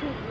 Çok